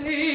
place.